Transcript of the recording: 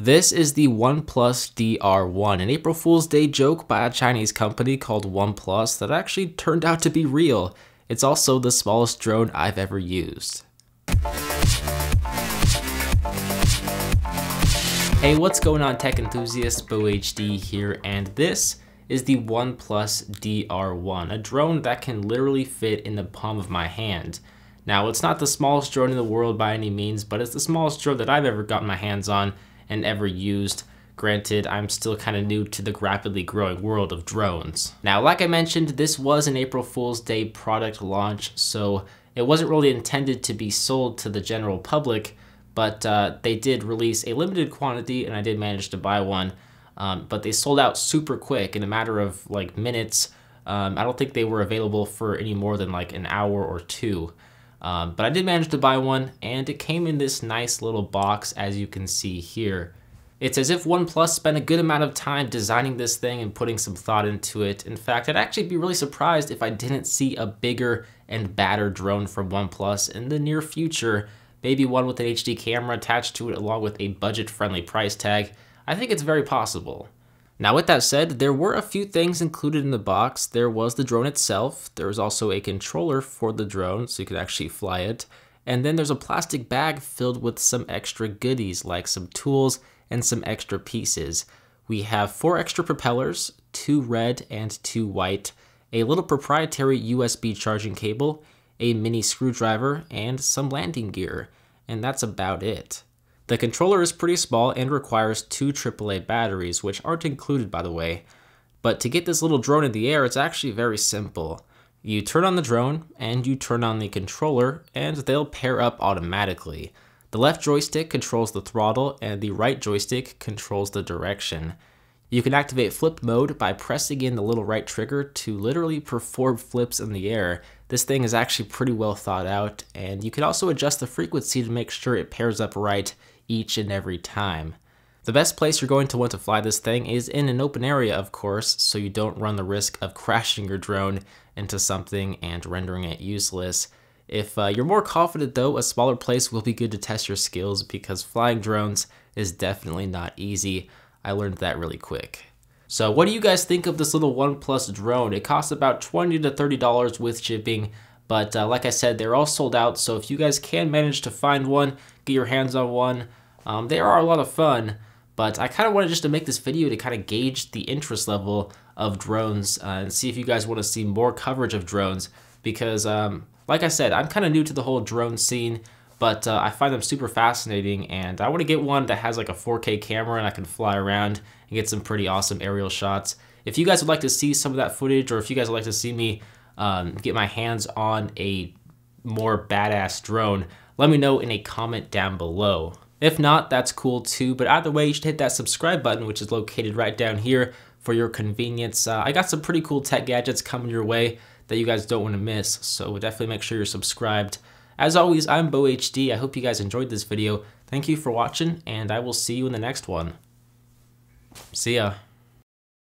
This is the OnePlus DR1, an April Fool's Day joke by a Chinese company called OnePlus that actually turned out to be real. It's also the smallest drone I've ever used. Hey, what's going on tech enthusiasts? BeauHD here, and this is the OnePlus DR1, a drone that can literally fit in the palm of my hand. Now, it's not the smallest drone in the world by any means, but it's the smallest drone that I've ever gotten my hands on, and ever used. Granted, I'm still kind of new to the rapidly growing world of drones. Now, like I mentioned, this was an April Fool's Day product launch, so it wasn't really intended to be sold to the general public, but uh, they did release a limited quantity and I did manage to buy one. Um, but they sold out super quick in a matter of like minutes. Um, I don't think they were available for any more than like an hour or two. Um, but I did manage to buy one and it came in this nice little box as you can see here. It's as if OnePlus spent a good amount of time designing this thing and putting some thought into it. In fact, I'd actually be really surprised if I didn't see a bigger and badder drone from OnePlus in the near future. Maybe one with an HD camera attached to it along with a budget-friendly price tag. I think it's very possible. Now with that said, there were a few things included in the box. There was the drone itself, there was also a controller for the drone so you could actually fly it, and then there's a plastic bag filled with some extra goodies like some tools and some extra pieces. We have four extra propellers, two red and two white, a little proprietary USB charging cable, a mini screwdriver, and some landing gear, and that's about it. The controller is pretty small and requires two AAA batteries, which aren't included by the way. But to get this little drone in the air, it's actually very simple. You turn on the drone, and you turn on the controller, and they'll pair up automatically. The left joystick controls the throttle, and the right joystick controls the direction. You can activate flip mode by pressing in the little right trigger to literally perform flips in the air. This thing is actually pretty well thought out, and you can also adjust the frequency to make sure it pairs up right each and every time. The best place you're going to want to fly this thing is in an open area, of course, so you don't run the risk of crashing your drone into something and rendering it useless. If uh, you're more confident though, a smaller place will be good to test your skills because flying drones is definitely not easy. I learned that really quick. So what do you guys think of this little OnePlus drone? It costs about 20 to $30 with shipping, but uh, like I said, they're all sold out, so if you guys can manage to find one, get your hands on one, um, they are a lot of fun, but I kind of wanted just to make this video to kind of gauge the interest level of drones uh, and see if you guys want to see more coverage of drones because, um, like I said, I'm kind of new to the whole drone scene, but uh, I find them super fascinating and I want to get one that has like a 4K camera and I can fly around and get some pretty awesome aerial shots. If you guys would like to see some of that footage or if you guys would like to see me um, get my hands on a more badass drone, let me know in a comment down below. If not, that's cool too, but either way, you should hit that subscribe button, which is located right down here for your convenience. Uh, I got some pretty cool tech gadgets coming your way that you guys don't want to miss, so definitely make sure you're subscribed. As always, I'm BeauHD. I hope you guys enjoyed this video. Thank you for watching, and I will see you in the next one. See ya.